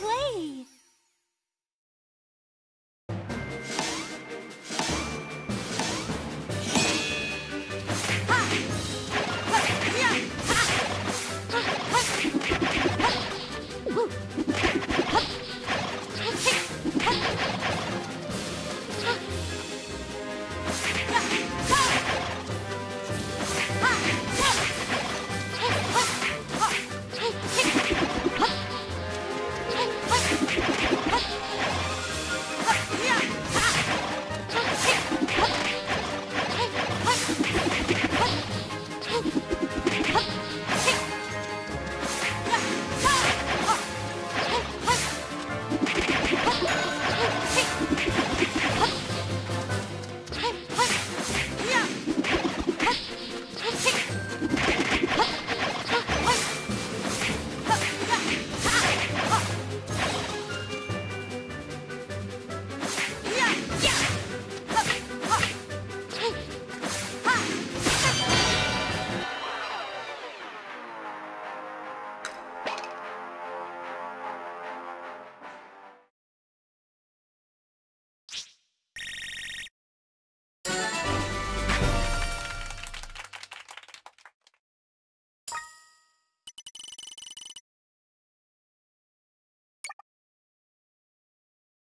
play!